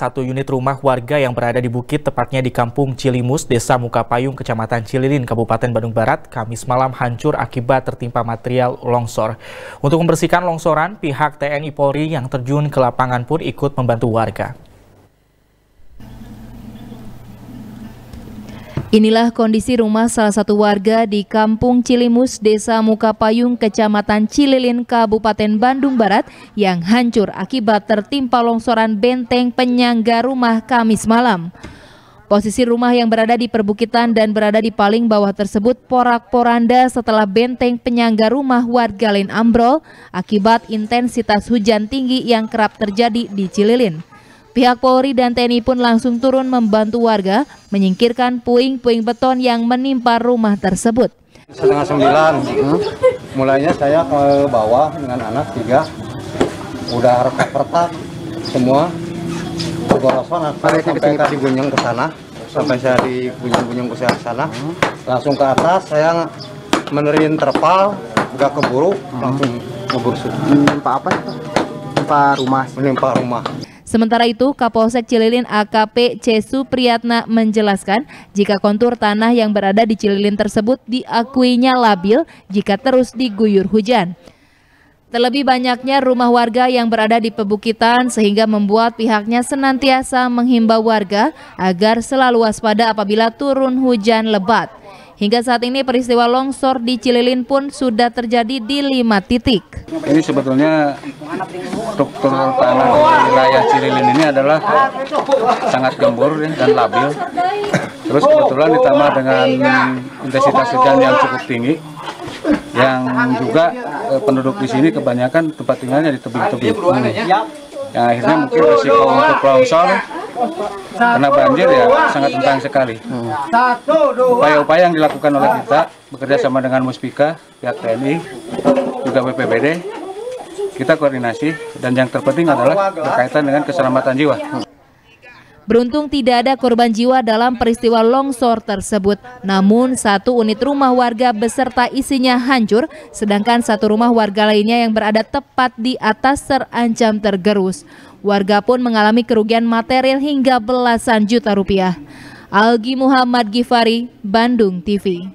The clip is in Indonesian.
Satu unit rumah warga yang berada di bukit, tepatnya di Kampung Cilimus, Desa Mukapayung, Kecamatan Cililin, Kabupaten Bandung Barat, Kamis malam hancur akibat tertimpa material longsor. Untuk membersihkan longsoran, pihak TNI Polri yang terjun ke lapangan pun ikut membantu warga. Inilah kondisi rumah salah satu warga di Kampung Cilimus, Desa Mukapayung, Kecamatan Cililin, Kabupaten Bandung Barat yang hancur akibat tertimpa longsoran benteng penyangga rumah Kamis malam. Posisi rumah yang berada di perbukitan dan berada di paling bawah tersebut porak-poranda setelah benteng penyangga rumah warga lain ambrol akibat intensitas hujan tinggi yang kerap terjadi di Cililin. Pihak Polri dan TNI pun langsung turun membantu warga menyingkirkan puing-puing beton yang menimpa rumah tersebut. Setengah sembilan, hmm. mulainya saya ke bawah dengan anak tiga, udah retak-retak semua, gorosan sampai tadi bunyeng ke sana, sampai saya di bunyeng-bunyeng ke sana, langsung ke atas saya menerin terpal, udah keburu, langsung ngebur Menimpa apa? Menimpa rumah. Menimpa rumah. Sementara itu, Kapolsek Cililin AKP C. Supriyatna menjelaskan jika kontur tanah yang berada di Cililin tersebut diakuinya labil jika terus diguyur hujan. Terlebih banyaknya rumah warga yang berada di pebukitan sehingga membuat pihaknya senantiasa menghimbau warga agar selalu waspada apabila turun hujan lebat. Hingga saat ini peristiwa longsor di Cililin pun sudah terjadi di lima titik. Ini sebetulnya struktur tanah di wilayah Cililin ini adalah sangat gembur dan labil. Terus kebetulan ditambah dengan intensitas hujan yang cukup tinggi, yang juga eh, penduduk di sini kebanyakan tempat tinggalnya di tebing-tebing. Hmm. Yang akhirnya mungkin risiko untuk longsor karena banjir ya sangat rentan sekali. Upaya-upaya yang dilakukan oleh kita bekerja sama dengan Muspika, pihak TNI, juga BPBD, kita koordinasi dan yang terpenting adalah berkaitan dengan keselamatan jiwa. Beruntung tidak ada korban jiwa dalam peristiwa longsor tersebut. Namun satu unit rumah warga beserta isinya hancur, sedangkan satu rumah warga lainnya yang berada tepat di atas terancam tergerus. Warga pun mengalami kerugian material hingga belasan juta rupiah. Algi Muhammad Gifari, Bandung TV.